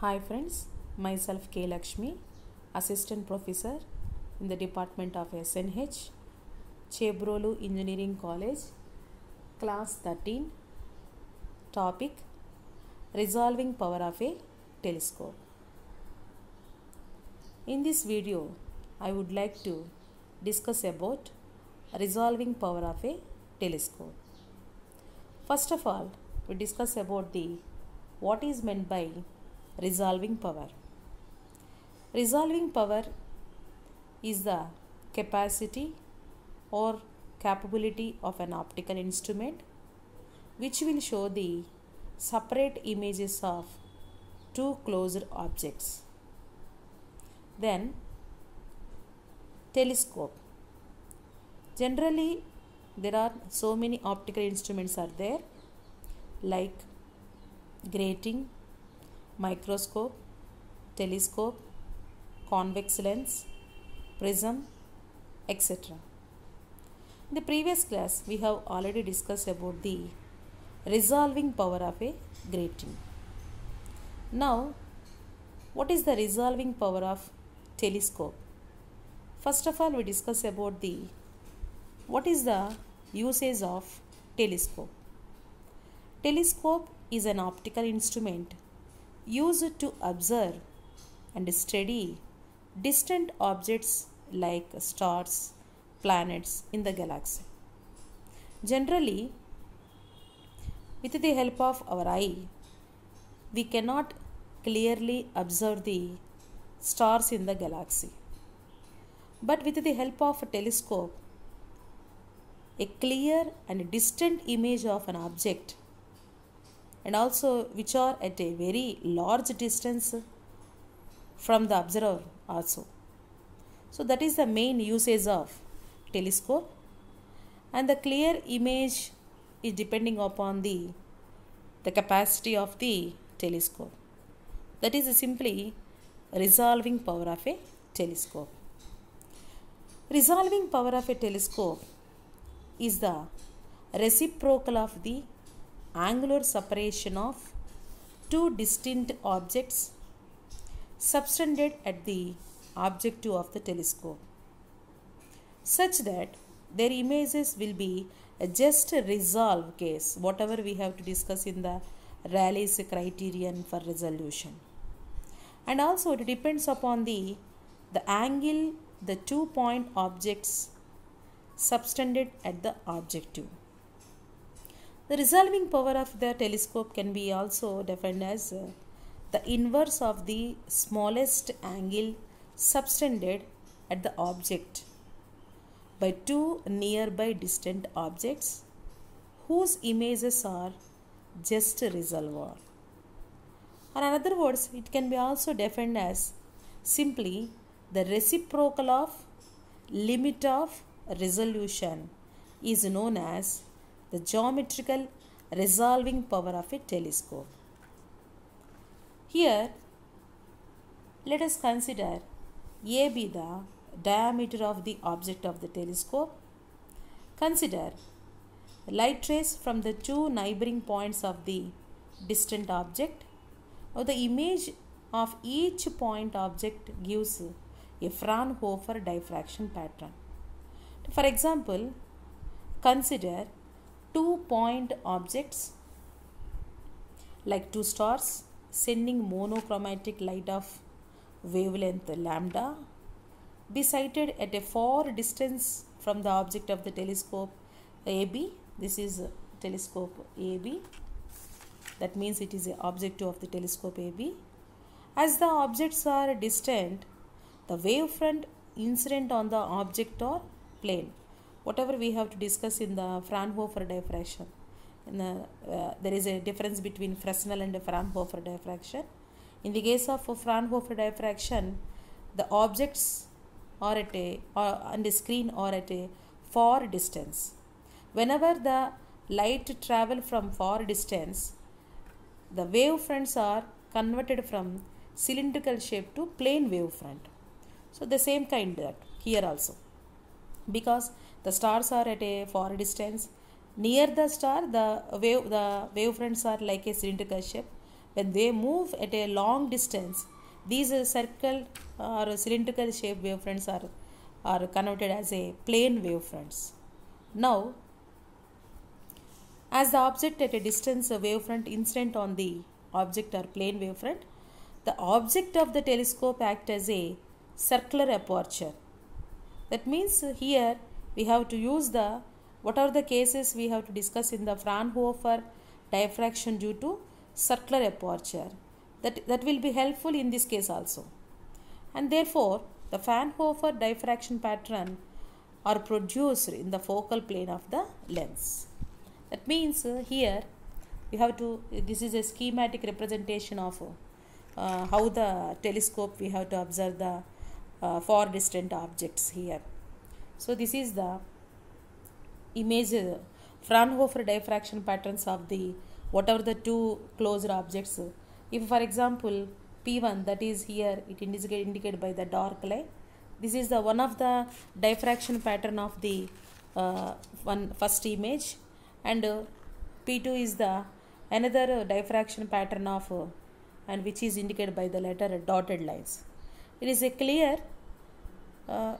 Hi friends, myself K. Lakshmi, Assistant Professor in the Department of SNH, Chebrolu Engineering College, Class 13, Topic Resolving Power of a Telescope. In this video, I would like to discuss about resolving power of a telescope. First of all, we discuss about the what is meant by resolving power. Resolving power is the capacity or capability of an optical instrument which will show the separate images of two closed objects. Then telescope. Generally there are so many optical instruments are there like grating, microscope, telescope, convex lens, prism, etc. In the previous class, we have already discussed about the resolving power of a grating. Now, what is the resolving power of telescope? First of all, we discuss about the what is the usage of telescope. Telescope is an optical instrument used to observe and study distant objects like stars, planets in the galaxy. Generally, with the help of our eye, we cannot clearly observe the stars in the galaxy. But with the help of a telescope, a clear and distant image of an object and also which are at a very large distance from the observer also. So that is the main usage of telescope and the clear image is depending upon the the capacity of the telescope. That is simply resolving power of a telescope. Resolving power of a telescope is the reciprocal of the angular separation of two distinct objects subtended at the objective of the telescope. Such that their images will be a just resolve case whatever we have to discuss in the Rayleigh's criterion for resolution. And also it depends upon the the angle the two point objects subtended at the objective the resolving power of the telescope can be also defined as uh, the inverse of the smallest angle subtended at the object by two nearby distant objects whose images are just resolved. Or in other words, it can be also defined as simply the reciprocal of limit of resolution is known as the geometrical resolving power of a telescope. Here, let us consider A be the diameter of the object of the telescope. Consider light rays from the two neighboring points of the distant object or the image of each point object gives a Fraunhofer diffraction pattern. For example, consider two point objects like two stars sending monochromatic light of wavelength lambda be sighted at a far distance from the object of the telescope AB. This is telescope AB. That means it is a objective of the telescope AB. As the objects are distant, the wavefront incident on the object or plane. Whatever we have to discuss in the Fraunhofer diffraction. The, uh, there is a difference between Fresnel and Fraunhofer diffraction. In the case of Fraunhofer diffraction, the objects are at a or on the screen or at a far distance. Whenever the light travel from far distance, the wavefronts are converted from cylindrical shape to plane wavefront. So the same kind that here also. Because the stars are at a far distance, near the star the wave the wavefronts are like a cylindrical shape. when they move at a long distance these circle or cylindrical shape wavefronts are are converted as a plane wavefronts. Now as the object at a distance a wavefront incident on the object or plane wavefront the object of the telescope act as a circular aperture. That means here we have to use the what are the cases we have to discuss in the Fraunhofer diffraction due to circular aperture. That, that will be helpful in this case also. And therefore the Fraunhofer diffraction pattern are produced in the focal plane of the lens. That means uh, here we have to this is a schematic representation of uh, how the telescope we have to observe the uh, far distant objects here so this is the image Fraunhofer diffraction patterns of the whatever the two closer objects. If for example p1 that is here it indicated indicated by the dark line this is the one of the diffraction pattern of the uh, one first image. And uh, p2 is the another uh, diffraction pattern of uh, and which is indicated by the letter dotted lines. It is a clear uh,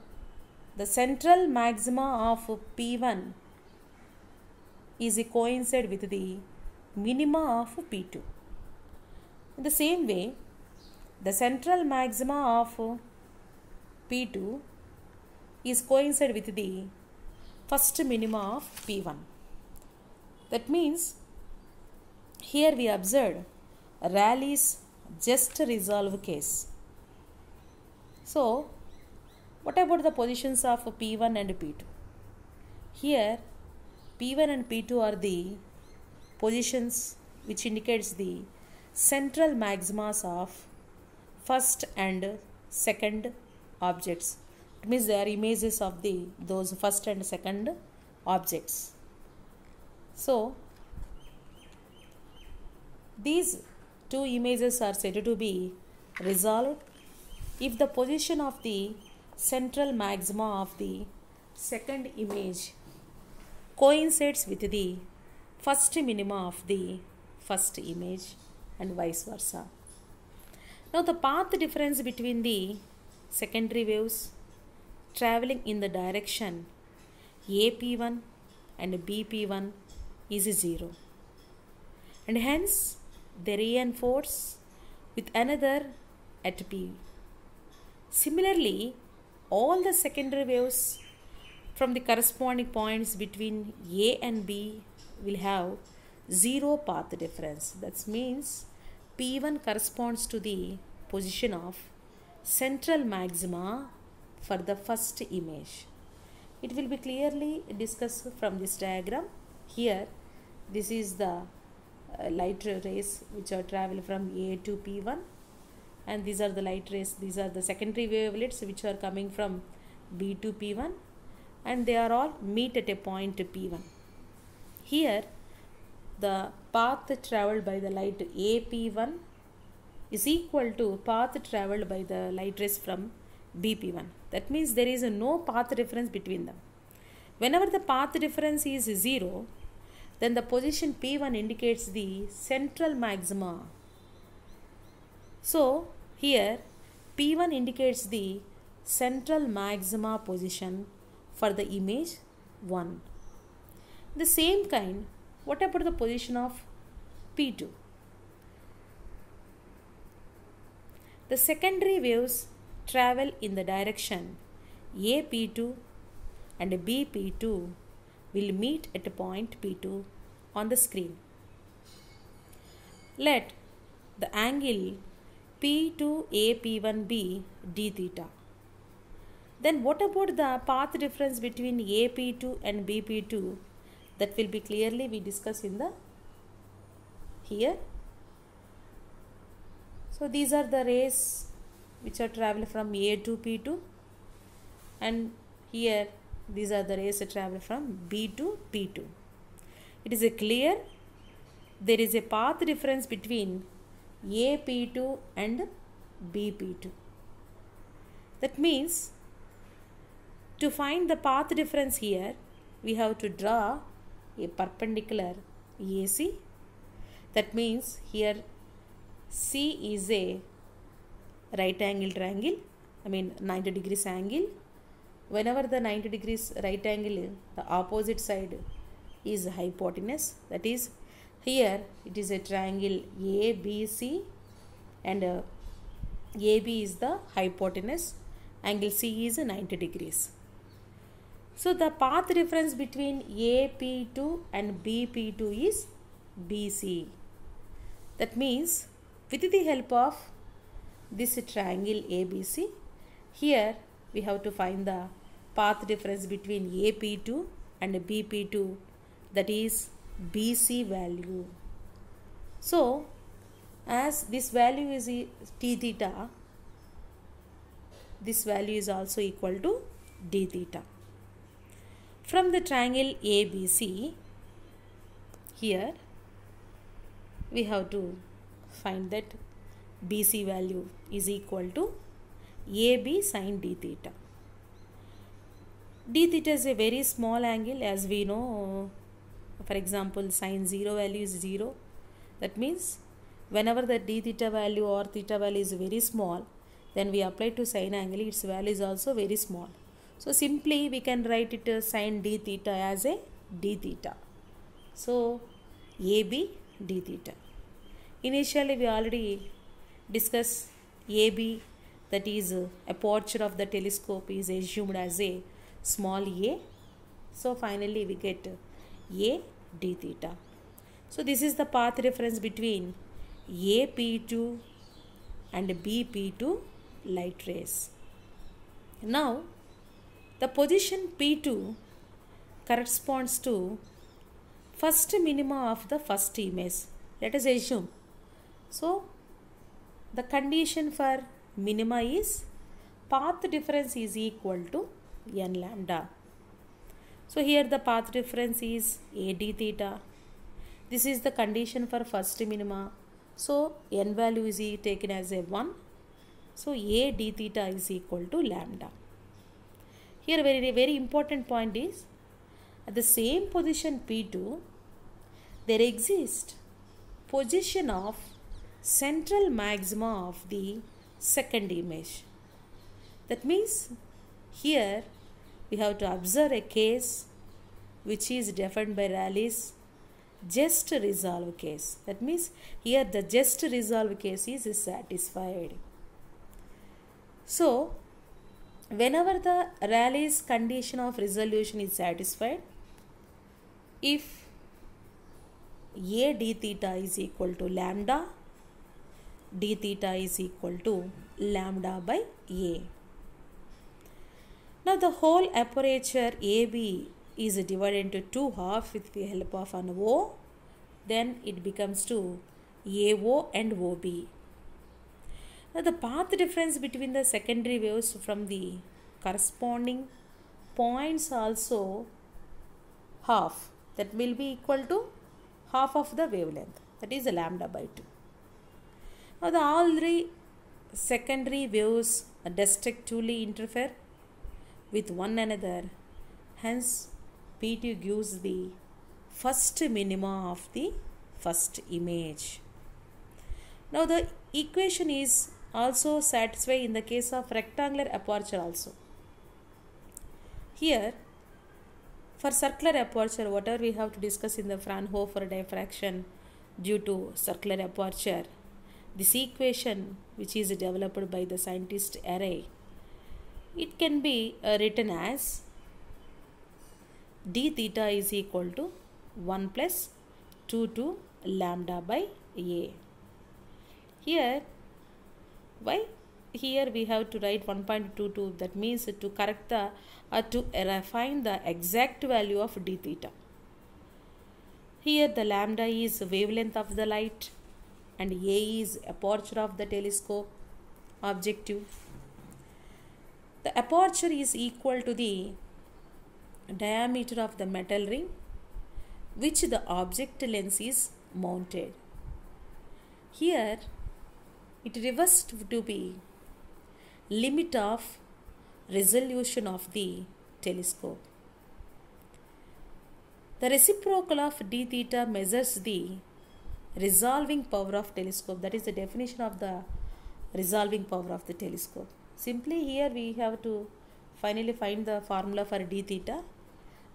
the central maxima of p1 is a coincide with the minima of p2 in the same way the central maxima of p2 is coincide with the first minima of p1 that means here we observed Rayleigh's just resolve case. So, what about the positions of P1 and P2? Here, P1 and P2 are the positions which indicates the central maximas of first and second objects. It means they are images of the those first and second objects. So, these two images are said to be resolved if the position of the central maxima of the second image coincides with the first minima of the first image and vice versa. Now the path difference between the secondary waves traveling in the direction AP1 and BP1 is 0 and hence they reinforce with another at P. Similarly, all the secondary waves from the corresponding points between A and B will have zero path difference. That means P1 corresponds to the position of central maxima for the first image. It will be clearly discussed from this diagram. Here, this is the uh, light rays which are travel from A to P1 and these are the light rays these are the secondary wavelets which are coming from B to P1 and they are all meet at a point P1 here the path traveled by the light AP1 is equal to path traveled by the light rays from BP1 that means there is no path difference between them. Whenever the path difference is 0 then the position P1 indicates the central maxima. So here P1 indicates the central maxima position for the image 1. The same kind, what about the position of P2? The secondary waves travel in the direction AP2 and BP2 will meet at a point P2 on the screen. Let the angle P2AP1 be d theta. Then what about the path difference between AP2 and BP2? That will be clearly we discuss in the here. So these are the rays which are travel from A to P2 and here these are the rays that travel from B to P2. It is a clear there is a path difference between AP2 and BP2. That means to find the path difference here we have to draw a perpendicular AC. That means here C is a right angle triangle, I mean 90 degrees angle. Whenever the 90 degrees right angle, the opposite side is hypotenuse. That is, here it is a triangle ABC and uh, AB is the hypotenuse, angle C is 90 degrees. So the path difference between AP2 and BP2 is BC. That means with the help of this triangle ABC, here we have to find the path difference between AP2 and BP2 that is BC value. So as this value is t theta, this value is also equal to d theta. From the triangle ABC, here we have to find that BC value is equal to AB sine d theta. d theta is a very small angle as we know. For example, sine 0 value is 0. That means whenever the d theta value or theta value is very small, then we apply to sine angle, its value is also very small. So simply we can write it as sine d theta as a d theta. So AB d theta. Initially we already discussed AB that is a aperture of the telescope is assumed as a small a. So finally we get a d theta. So this is the path reference between AP2 and BP2 light rays. Now the position P2 corresponds to first minima of the first image. Let us assume. So the condition for minima is path difference is equal to n lambda. So here the path difference is AD theta. This is the condition for first minima. So n value is taken as a 1. So A d theta is equal to lambda. Here very very important point is at the same position P2 there exists position of central maxima of the second image. That means here we have to observe a case which is defined by Rayleigh's just resolve case. That means here the just resolve case is satisfied. So whenever the Rayleigh's condition of resolution is satisfied, if a d theta is equal to lambda, d theta is equal to lambda by a. Now the whole aperture AB is divided into two half with the help of an O, then it becomes to AO and OB. Now the path difference between the secondary waves from the corresponding points also half that will be equal to half of the wavelength that is lambda by 2. Now the all three secondary waves destructively interfere with one another hence P2 gives the first minima of the first image. Now the equation is also satisfied in the case of rectangular aperture also. Here for circular aperture whatever we have to discuss in the Fraunhofer diffraction due to circular aperture this equation which is developed by the scientist Airy it can be uh, written as d theta is equal to 1 plus 2 to lambda by a. Here, why? Here we have to write 1.22 that means to correct the or to refine the exact value of d theta. Here the lambda is wavelength of the light and a is aperture of the telescope objective. The aperture is equal to the diameter of the metal ring which the object lens is mounted. Here it reversed to be limit of resolution of the telescope. The reciprocal of d theta measures the resolving power of telescope that is the definition of the resolving power of the telescope simply here we have to finally find the formula for d theta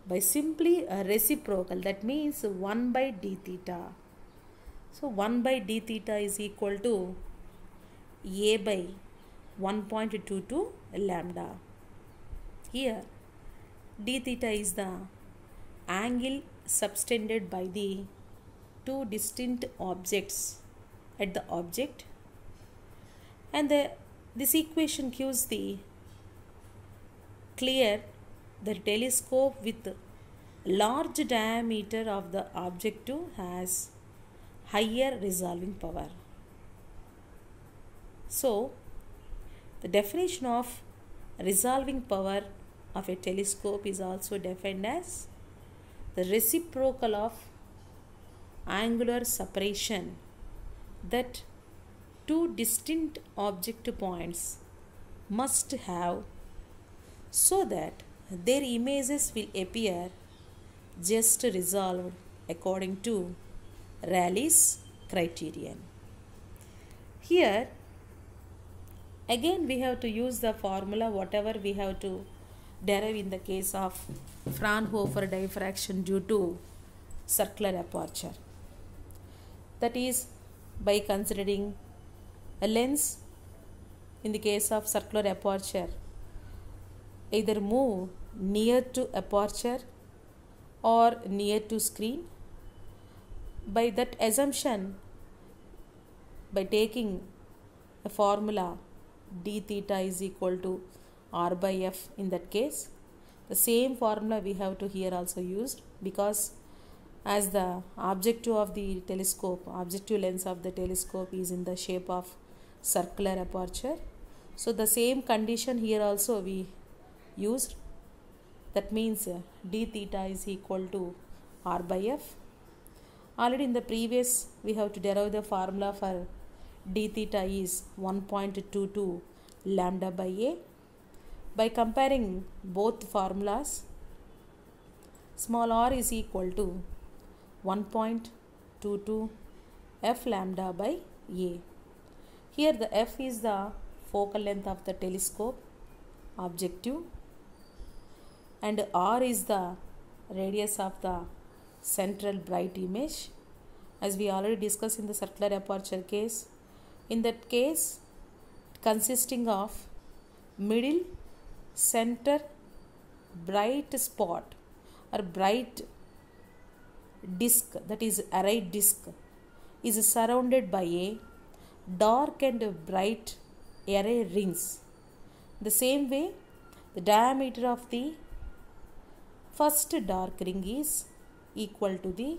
by simply reciprocal. That means 1 by d theta. So 1 by d theta is equal to a by 1.22 lambda. Here d theta is the angle subtended by the two distinct objects at the object and the, this equation gives the clear the telescope with large diameter of the objective has higher resolving power. So the definition of resolving power of a telescope is also defined as the reciprocal of angular separation that two distinct object points must have so that their images will appear just resolved according to Rayleigh's criterion. Here again we have to use the formula whatever we have to derive in the case of Fraunhofer diffraction due to circular aperture. That is by considering a lens in the case of circular aperture either move near to aperture or near to screen. By that assumption, by taking a formula d theta is equal to r by f in that case, the same formula we have to here also used because as the objective of the telescope, objective lens of the telescope is in the shape of circular aperture. So the same condition here also we used that means uh, d theta is equal to r by f. Already in the previous we have to derive the formula for d theta is 1.22 lambda by a. By comparing both formulas small r is equal to 1.22 f lambda by a. Here the f is the focal length of the telescope objective and r is the radius of the central bright image. As we already discussed in the circular aperture case in that case consisting of middle center bright spot or bright disk that is Airy disk is surrounded by a dark and bright Airy rings the same way the diameter of the first dark ring is equal to the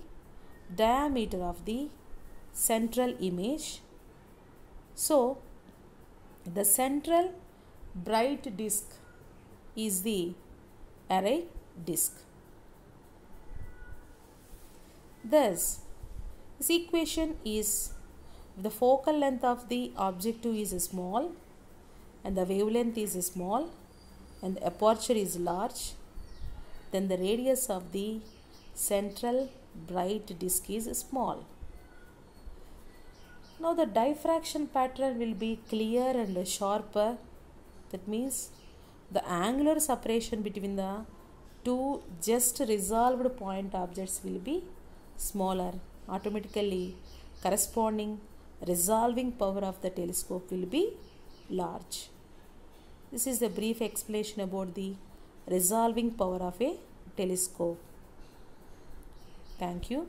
diameter of the central image. So, the central bright disk is the Airy disk. Thus, this equation is the focal length of the objective is small and the wavelength is small and the aperture is large then the radius of the central bright disk is small. Now the diffraction pattern will be clear and sharper. That means the angular separation between the two just resolved point objects will be smaller. Automatically corresponding resolving power of the telescope will be large. This is the brief explanation about the resolving power of a telescope. Thank you.